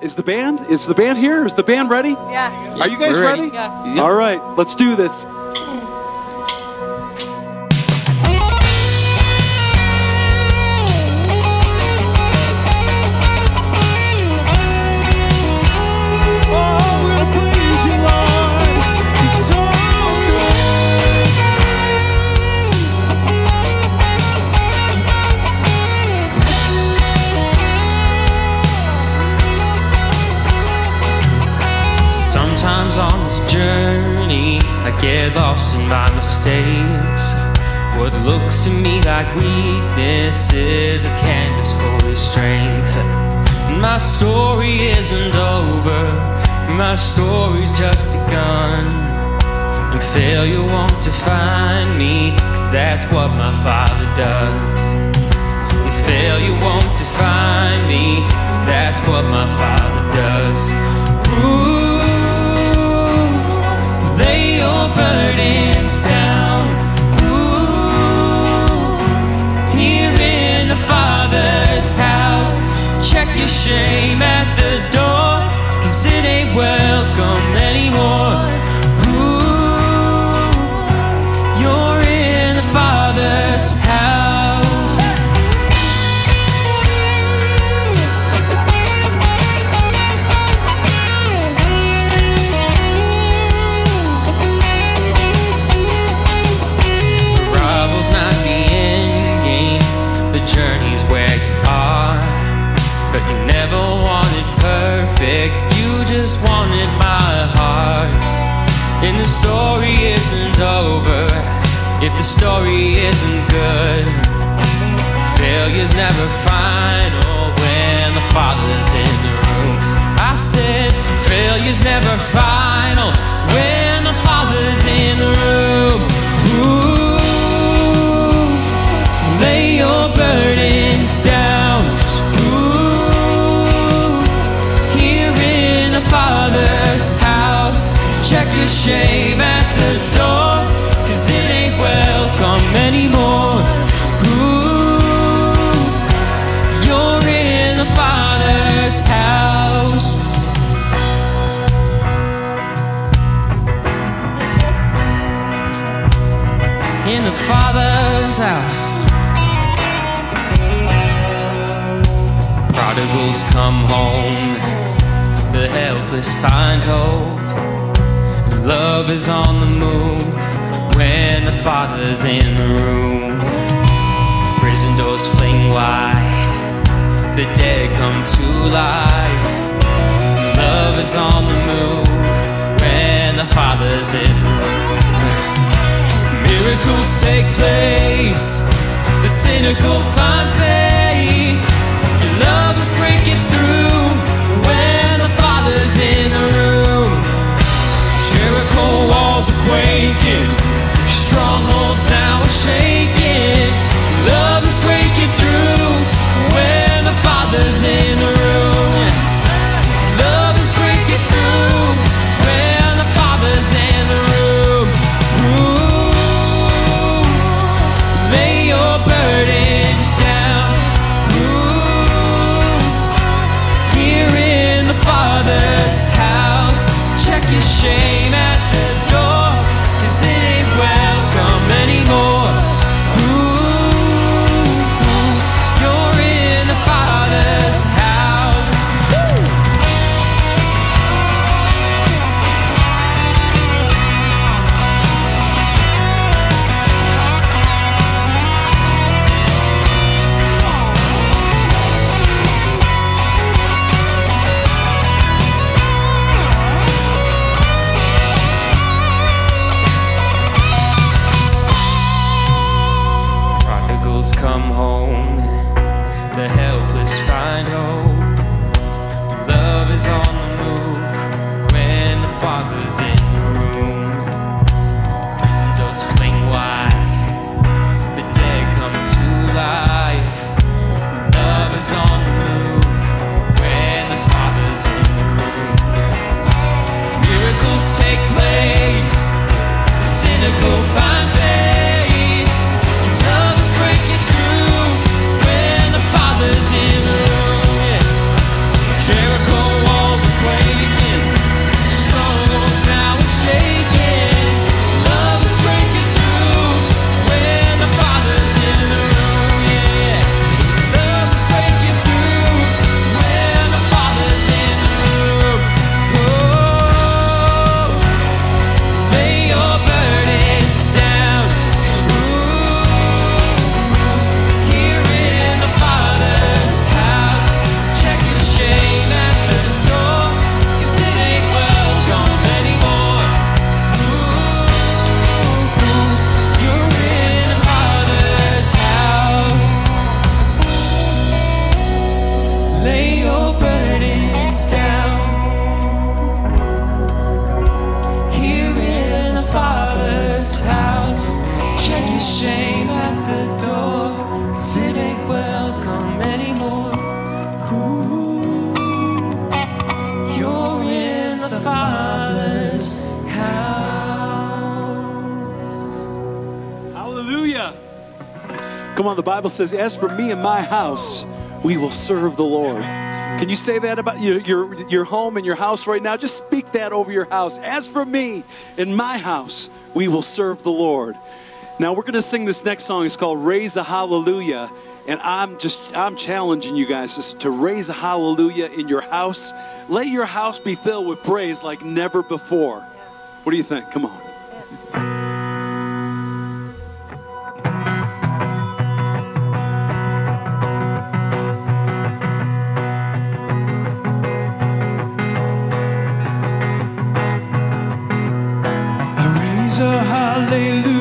is the band? Is the band here? Is the band ready? Yeah. Are you guys ready. ready? Yeah. All right, let's do this. Mistakes. What looks to me like weakness is a canvas for your strength. My story isn't over, my story's just begun. And failure won't define me, cause that's what my father does. And failure won't define me, cause that's what my father does. Ooh, lay your burdens shame And the story isn't over if the story isn't good. Failure's never final when the Father's in the room. I said, failure's never final Shame at the door, cause it ain't welcome anymore. Ooh, you're in the Father's house. In the Father's house. Prodigals come home, the helpless find hope. Love is on the move when the Father's in the room. Prison doors fling wide, the dead come to life. Love is on the move when the Father's in the room. Miracles take place, the cynical find faith. come home. The helpless find hope. Come on, the Bible says, As for me and my house, we will serve the Lord. Can you say that about your, your, your home and your house right now? Just speak that over your house. As for me and my house, we will serve the Lord. Now we're going to sing this next song. It's called Raise a Hallelujah. And I'm just, I'm challenging you guys to raise a hallelujah in your house. Let your house be filled with praise like never before. What do you think? Come on. A hallelujah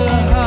a